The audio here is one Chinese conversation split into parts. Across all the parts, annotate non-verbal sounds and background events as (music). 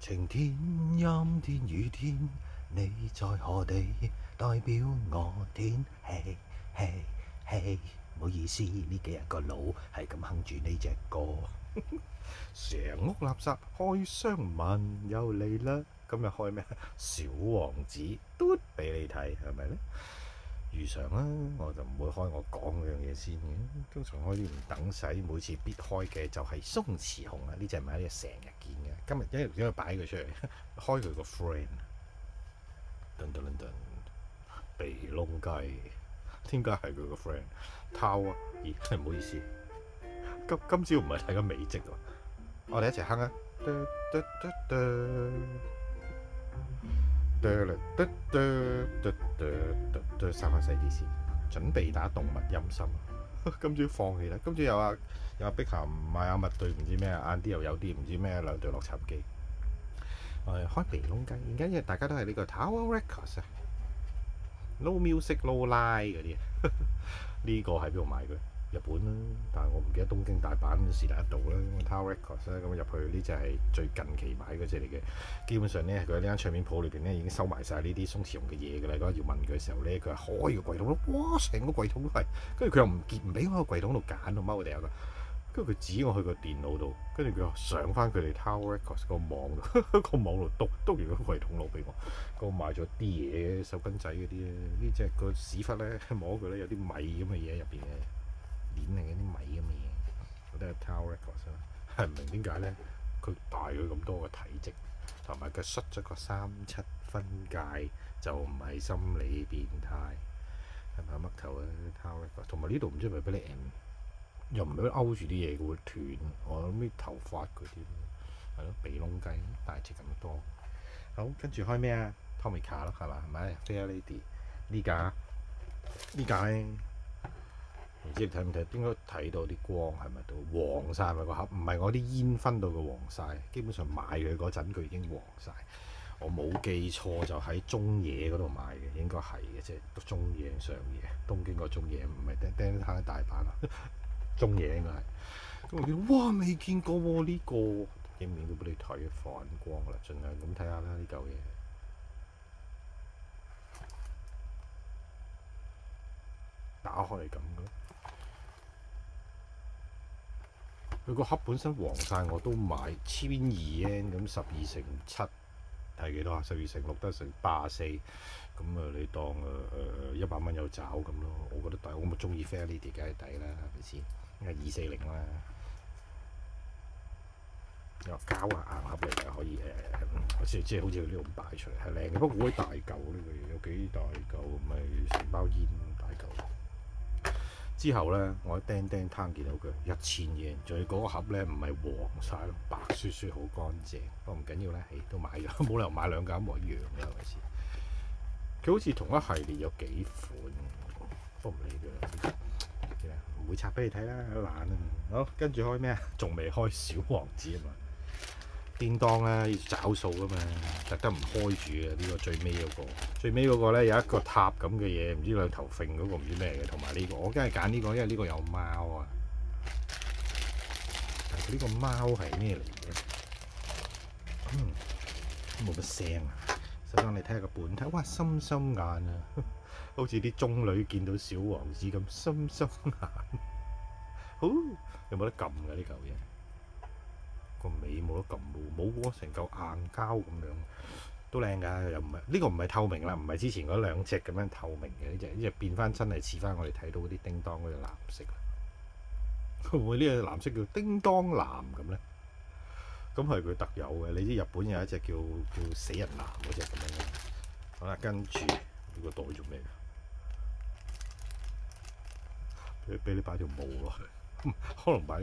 晴天、陰天、雨天，你在何地？代表我天氣氣氣。唔好意思，呢幾日個腦係咁哼住呢隻歌。成屋垃圾開箱文又嚟啦！今日開咩？小王子嘟俾你睇，係咪呢？如常啦，我就唔會開我講嗰樣嘢先嘅。通常開啲唔等使，每次必開嘅就係鬆弛熊啊！呢隻咪係成日見嘅。今日一日因為擺佢出嚟，開佢個 friend。噔噔噔噔，鼻窿雞，點解係佢個 friend？偷啊！咦，唔好意思，今今朝唔係睇緊美職喎，我哋一齊哼啊！嘟嘟嘟嘟嘟啦嘟嘟嘟嘟嘟嘟，收翻細啲先，準備打動物音心。(laughs) 今朝放棄啦，今朝有阿有阿碧咸買阿麥對唔知咩，晏啲又有啲唔知咩兩對洛杉磯。誒開鼻窿雞，而家因為大家都係呢個 Tower Records 啊，No Music No Lie 嗰啲。(laughs) 呢個喺邊度買嘅？日本啦，但係我唔記得東京、大阪是但一度啦。Tower Records 啦，咁入去呢隻係最近期買嗰隻嚟嘅。基本上咧，佢喺呢間唱片鋪裏邊咧已經收埋晒呢啲鬆弛用嘅嘢㗎啦。嗰陣要問佢嘅時候咧，佢係開個櫃桶咯，哇！成個櫃桶都係，跟住佢又唔結唔俾我喺個櫃桶度揀到踎地下㗎。跟住佢指我去個電腦度，跟住佢又上翻佢哋 Tower Records 個網度，(laughs) 個網度篤篤完個櫃桶攞俾我。我買咗啲嘢，手巾仔嗰啲咧，呢隻個屎忽咧摸佢咧有啲米咁嘅嘢喺入邊嘅，鏈嚟嘅啲米咁嘅嘢，我都係 Tower Records 啦。係唔明點解咧？佢大咗咁多個體積，同埋佢摔咗個三七分界，就唔係心理變態，係咪嘜頭啊？Tower Records，同埋呢度唔知係咪俾你 M？又唔俾勾住啲嘢，佢會斷。我諗啲頭髮嗰啲，係咯，鼻窿雞大隻咁多。好，跟住開咩啊？Tomica 咯，係嘛？係咪？Fair Lady 呢架呢架咧，唔知你睇唔睇？應該睇到啲光係咪都黃晒咪個盒？唔係我啲煙熏到佢黃晒。基本上買佢嗰陣佢已經黃晒。我冇記錯就喺中野嗰度買嘅，應該係嘅，即係中野上野，東京個中野，唔係釘釘攤大阪啊。中野應該係，咁我見哇未見過喎呢個，影唔影到俾你睇啊？反光啦，盡量咁睇下啦呢嚿嘢。打開係咁嘅，佢個盒本身黃晒，我都買千二 N 咁，十二乘七係幾多啊？十二乘六得成八四，咁啊你當誒誒一百蚊有找咁咯。我覺得抵，我咪中意 Fair Lady 梗係抵啦，係咪先？二四零啦，有膠啊硬盒嚟嘅，可以誒、即即係好似呢度擺出嚟係靚嘅，不過好大嚿呢個嘢，有幾大嚿，咪成包煙大嚿。之後咧，我喺釘釘攤見到佢一千嘢，仲要嗰個盒咧唔係黃晒，白雪雪好乾淨。不過唔緊要咧，都買咗，(laughs) 冇理由買兩架一模一樣嘅係咪先？佢好似同一系列有幾款，都唔理佢啦，唔。會拆俾你睇啦，懶啊！好，跟住開咩啊？仲未開小王子啊嘛？叮當咧要找數噶嘛，特登唔開住嘅呢個最尾嗰個。最尾嗰個咧有一個塔咁嘅嘢，唔知兩頭揈嗰個唔知咩嘅，同埋呢個我梗係揀呢個，因為呢個有貓啊。但係佢呢個貓係咩嚟嘅？嗯，冇乜聲啊！首先你睇下個本體，哇，心心眼啊！(laughs) 好似啲中女見到小王子咁，心心眼。好，有冇得撳㗎呢嚿嘢？個尾冇得咁喎，冇喎，成嚿硬膠咁樣，都靚㗎。又唔係呢個唔係透明啦，唔係之前嗰兩隻咁樣透明嘅呢隻，呢只變翻真係似翻我哋睇到嗰啲叮當嗰隻藍色啦。會唔會呢隻藍色叫叮當藍咁咧？咁係佢特有嘅。你知日本有一隻叫叫死人藍嗰隻咁樣嘅。好啦，跟住呢個袋做咩？俾你擺條毛落去，(laughs) 可能擺。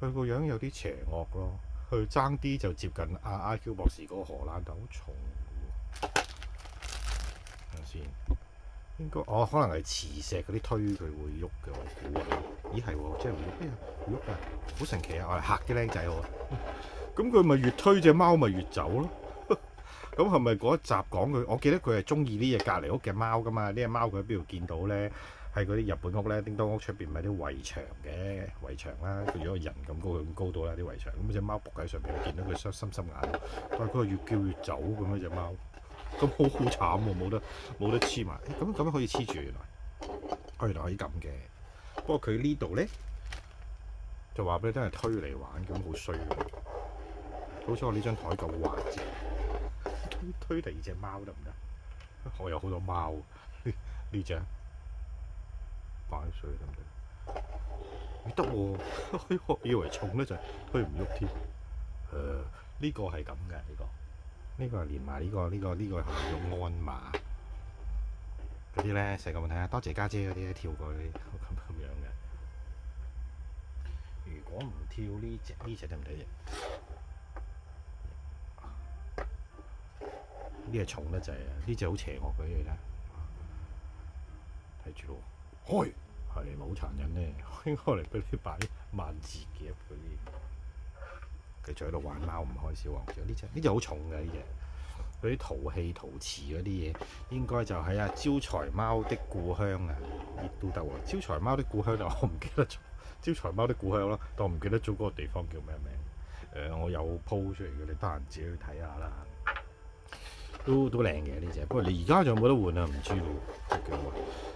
佢個樣有啲邪惡咯，佢爭啲就接近阿 IQ 博士嗰個荷蘭豆，好重嘅喎。睇下先，應該哦，可能係磁石嗰啲推佢會喐嘅，我估啊。咦係喎，真係會喐，哎呀會喐啊，好神奇啊！我係嚇啲僆仔喎。(laughs) 咁佢咪越推只貓咪越走咯。咁係咪嗰一集講佢？我記得佢係中意呢隻隔離屋嘅貓噶嘛？呢隻貓佢喺邊度見到咧？喺嗰啲日本屋咧，叮當屋出邊咪啲圍牆嘅圍牆啦，佢如果人咁高，咁高到啦啲圍牆，咁隻貓伏喺上邊，見到佢雙心心眼，但係佢越叫越走咁樣隻貓，咁好好慘喎，冇得冇得黐埋，咁咁樣可以黐住原來，原來可以咁嘅。不過佢呢度咧就話俾你聽係推嚟玩，咁好衰。好彩我呢張台夠滑啫，(laughs) 推推第二隻貓得唔得？我有好多貓，呢隻。擺水得唔得？得喎，我 (laughs) 以為重咧就推唔喐添。誒、呢、這個係咁嘅呢個，呢、這個係連埋呢、這個呢、這個呢、這個係用鞍馬嗰啲咧，成個問題啊！多謝家姐嗰啲跳過去咁咁樣嘅。如果唔跳呢隻呢隻得唔得啫？呢隻重得滯啊！呢隻好邪惡嘅嘢咧，睇住咯。開係咪好殘忍咧？(laughs) 應該嚟俾你擺萬字夾嗰啲，佢仲喺度玩貓唔開小王子。呢隻呢隻好重嘅呢隻，嗰啲陶器陶瓷嗰啲嘢，應該就喺啊招財貓的故鄉啊，亦都得喎。招財貓的故鄉就 (laughs) 我唔記得咗，招財貓的故鄉啦，但我唔記得咗嗰個地方叫咩名。誒、呃，我有鋪出嚟嘅，你得閒自己去睇下啦。都都靚嘅呢隻，不過你而家仲有冇得換啊？唔知喎。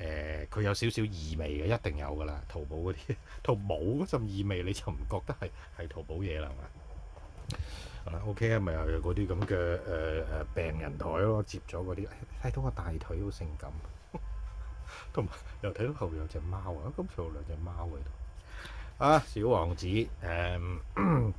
誒佢、有少少異味嘅，一定有噶啦。淘寶嗰啲，(laughs) 淘寶嗰陣異味你就唔覺得係係淘寶嘢啦，係嘛？啊 OK 啊，咪又有嗰啲咁嘅誒誒病人台咯，接咗嗰啲，睇到個大腿好性感，(laughs) 同埋又睇到後邊有隻貓啊，咁仲有兩隻貓喺度。啊，小王子誒。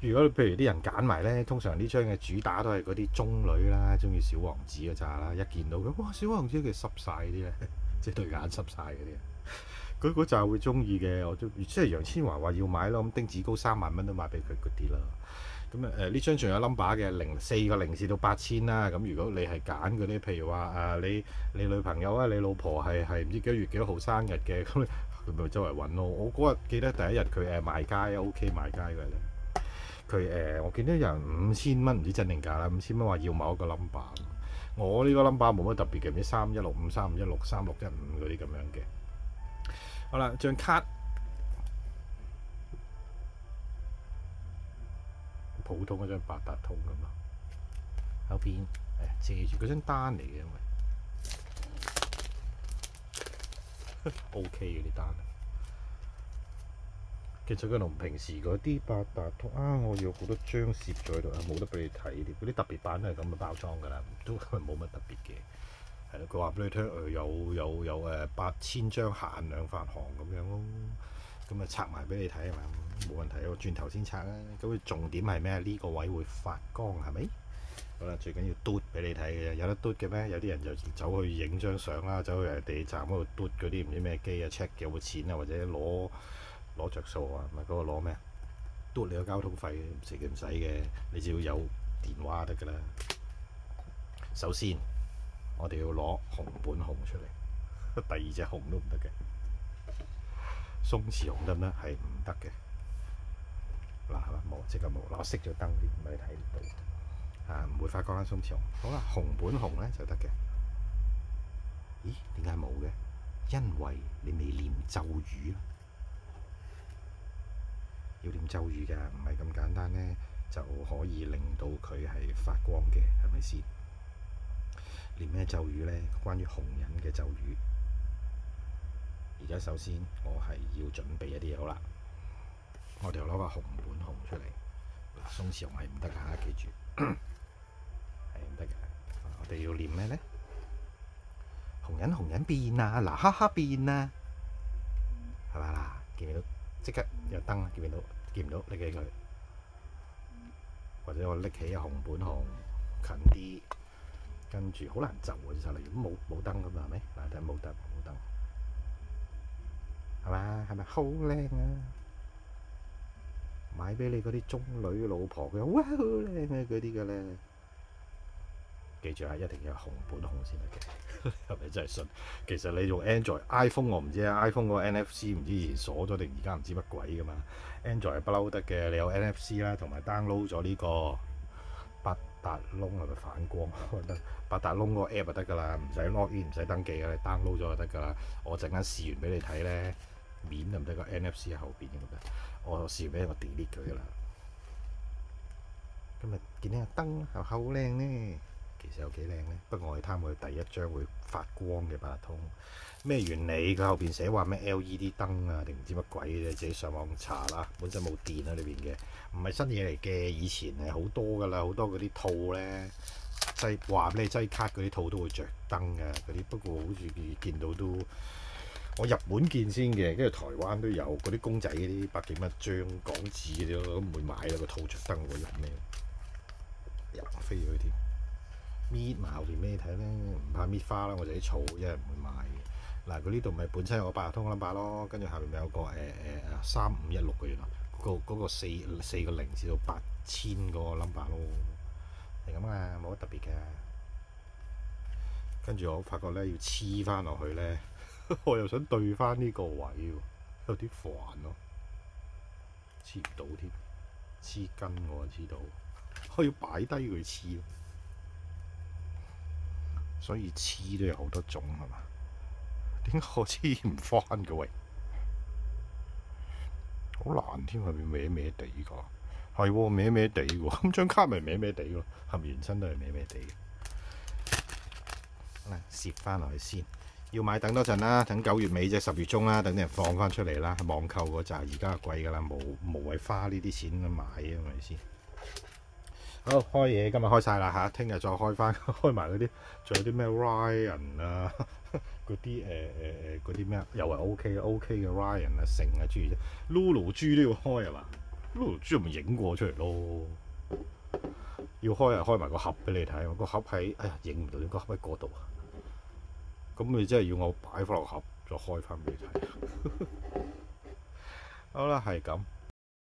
如果譬如啲人揀埋咧，通常呢張嘅主打都係嗰啲中女啦，中意小王子嗰扎啦。一見到佢，哇！小王子佢濕晒啲咧，(laughs) 即係對眼濕晒嗰啲。佢嗰扎會中意嘅，我都即係楊千嬅話要買咯。咁丁子高三萬蚊都買俾佢嗰啲啦。咁啊誒呢張仲有 number 嘅零四個零至到八千啦。咁如果你係揀嗰啲，譬如話誒你你女朋友啊，你老婆係係唔知幾月幾多號生日嘅，咁佢咪 (laughs) 周圍揾咯。我嗰日記得第一日佢誒賣街，OK 賣街嘅。佢誒、呃，我見到有人五千蚊，唔知真定假啦。五千蚊話要某一個 number，我呢個 number 冇乜特別嘅，唔知三一六五、三五一六、三六一五嗰啲咁樣嘅。好啦，張卡普通嗰張八達通咁咯，後邊誒借住嗰張單嚟嘅，因為 (laughs) OK 嘅啲單。其實佢同平時嗰啲八達通啊，我有好多張攝咗喺度啊，冇得俾你睇啲。嗰啲特別版都係咁嘅包裝㗎啦，都冇乜特別嘅。係咯，佢話俾你聽，誒有有有誒八千張限量發行咁樣咯。咁啊拆埋俾你睇係嘛，冇問題。我轉頭先拆啊。咁佢重點係咩？呢個位會發光係咪？好啦，最緊要嘟俾你睇嘅，有得嘟嘅咩？有啲人就走去影張相啦，走去地鐵站嗰度嘟嗰啲唔知咩機啊，check 有冇錢啊，或者攞。攞着數啊！唔係嗰個攞咩？嘟你個交通費，唔使嘅唔使嘅，你只要有電話得㗎啦。首先，我哋要攞紅本紅出嚟，(laughs) 第二隻紅都唔得嘅。鬆弛紅得咩？係唔得嘅。嗱係嘛冇即刻冇嗱，我熄咗燈啲，咪睇唔到啊，唔會發光啦，鬆弛紅。好啦，紅本紅咧就得嘅。咦？點解冇嘅？因為你未念咒語啊！要念咒語㗎，唔係咁簡單咧，就可以令到佢係發光嘅，係咪先？念咩咒語咧？關於紅人嘅咒語。而家首先我係要準備一啲嘢好啦，我哋攞個紅本紅出嚟。嗱，鬆弛紅係唔得㗎嚇，記住 (coughs) 係唔得嘅。我哋要念咩咧？紅人紅人變啊！嗱，哈哈變啊！係咪啦？見唔見到？即刻有燈！見唔到？見唔到？拎起佢，或者我拎起紅本紅近啲，跟住好難就啊！隻手嚟，咁冇冇燈㗎嘛？係咪？嗱，睇冇燈冇燈，係嘛？係咪好靚啊？買俾你嗰啲中女老婆佢，哇好靚啊！嗰啲嘅咧，記住啊，一定要紅本紅先得嘅，(laughs) 係咪真係信？其實你用 Android、iPhone 我唔知啊，iPhone 嗰個 NFC 唔知以前鎖咗定而家唔知乜鬼噶嘛？Android 不嬲得嘅，你有 NFC 啦，同埋 download 咗呢個八達窿係咪反光？(laughs) 得八達窿個 app 就得噶啦，唔使 login 唔使登記嘅，你 download 咗就得噶啦。我陣間試完俾你睇咧，面就唔得個 NFC 喺後邊咁得。我試完俾我 delete 佢噶啦。今日見呢個燈係好靚咧？其實有幾靚咧，不過我係貪佢第一張會發光嘅八達通。咩原理？佢後邊寫話咩 LED 燈啊，定唔知乜鬼嘅，自己上網查啦。本身冇電喺裏邊嘅，唔係新嘢嚟嘅。以前係好多噶啦，好多嗰啲套咧，擠話俾你擠卡嗰啲套都會着燈嘅嗰啲。不過好似見到都我日本見先嘅，跟住台灣都有嗰啲公仔嗰啲百幾蚊張港紙嗰啲咯，都唔會買啦。個套着燈會用咩？又飛咗去添。搣埋後邊咩睇咧？唔怕搣花啦，我自己儲，因為唔會買嘅。嗱，佢呢度咪本身有個八達通 number 咯，跟住下邊咪有個誒誒三五一六嘅原來，嗰個嗰個四四個零至到八千個 number 咯，係咁啊，冇乜特別嘅。跟住我發覺咧要黐翻落去咧，我又想對翻呢個位喎，有啲煩咯，黐唔到添，黐筋我知道，我要擺低佢黐。所以黐都有好多種係嘛？(laughs) 點解我黐唔翻嘅喂？好難添，係咪歪歪地㗎？係喎，歪歪地喎。咁 (laughs) 張卡咪歪歪地喎，係咪原身都係歪歪地嘅？好啦，攝翻落去先。要買等多陣啦，等九月尾啫，十月中啦，等啲人放翻出嚟啦。網購嗰扎而家貴㗎啦，冇無謂花呢啲錢咁買啊，係咪先？好開嘢，今日開晒啦嚇，聽日再開翻，(laughs) 開埋嗰啲，仲有啲咩 Ryan 啊，(laughs) 嗰啲誒誒誒嗰啲咩又係 OK OK 嘅 Ryan 啊，成啊諸如啫，Lulu 豬都要開係嘛？Lulu 豬咪影過出嚟咯，要開啊開埋個盒俾你睇，個盒喺哎呀影唔到，個盒喺嗰度啊，咁你真係要我擺翻落盒再開翻俾你睇，(laughs) 好啦係咁。